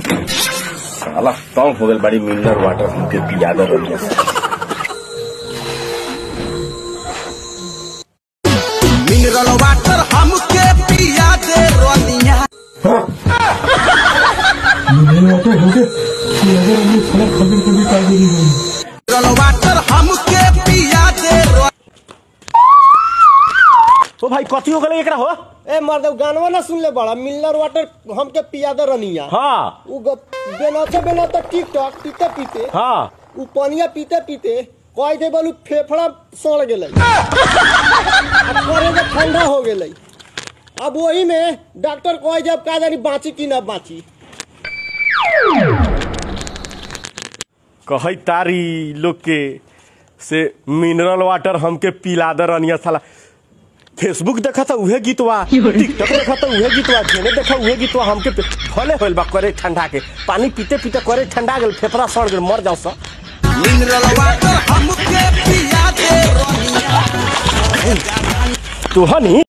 साला तंग हो गल बड़ी मिनरल वाटर हमके पिया मिनरल वाटर हमके पिया दे रोनिया। मिनरल वाटर हमके पिया दे रो तो भाई कथी हो गल एकरा हो? ए मर्द गानवा ना सुन ले बड़ा। मिलर वाटर हमके पिया दे रनिया। हाँ। उ बेनाते बेनाते टिकटॉक पीते पीते। हाँ। उ पनिया पीते पीते कह दे बोलू फेफड़ा सड़ जे ठंडा हो गेलै। अब वही में डॉक्टर कह जब का जानी बाँची कि ना बाँची? कही तारी लोग के से मिनरल वाटर हमके पिला दे रनिया साला। फेसबुक देखा था उहे गीतवा टिकटॉक देखा था उहे गीतवा जेने देखा उहे गीतवा हमके पे- फले होल बा करे ठंडा के पानी पीते पीते करे ठंडा गेल फेफड़ा सड़ गेल मर जाओ सा। मिनरल वाटर हमके पिया दे रोनिया तो हनी